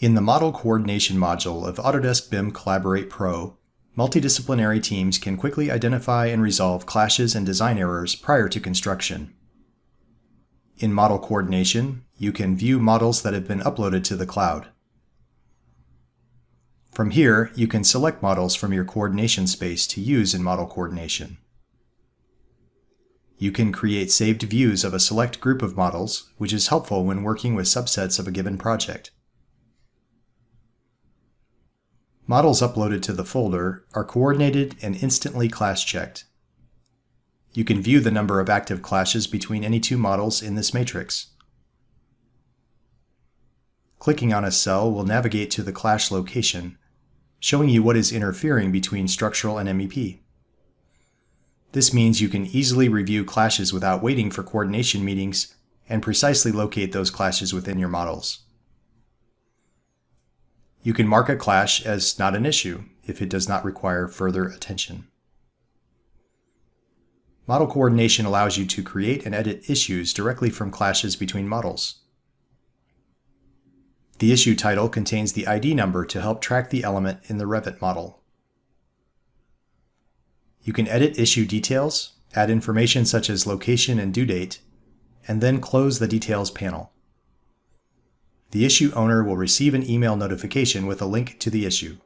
In the Model Coordination module of Autodesk BIM Collaborate Pro, multidisciplinary teams can quickly identify and resolve clashes and design errors prior to construction. In Model Coordination, you can view models that have been uploaded to the cloud. From here, you can select models from your coordination space to use in Model Coordination. You can create saved views of a select group of models, which is helpful when working with subsets of a given project. Models uploaded to the folder are coordinated and instantly clash checked. You can view the number of active clashes between any two models in this matrix. Clicking on a cell will navigate to the clash location, showing you what is interfering between structural and MEP. This means you can easily review clashes without waiting for coordination meetings and precisely locate those clashes within your models. You can mark a clash as not an issue if it does not require further attention. Model coordination allows you to create and edit issues directly from clashes between models. The issue title contains the ID number to help track the element in the Revit model. You can edit issue details, add information such as location and due date, and then close the Details panel the issue owner will receive an email notification with a link to the issue.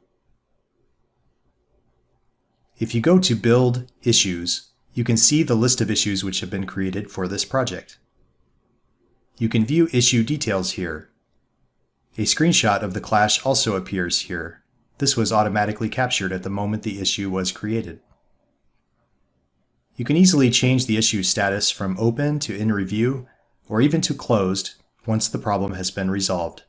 If you go to Build Issues, you can see the list of issues which have been created for this project. You can view issue details here. A screenshot of the clash also appears here. This was automatically captured at the moment the issue was created. You can easily change the issue status from open to in review, or even to closed once the problem has been resolved.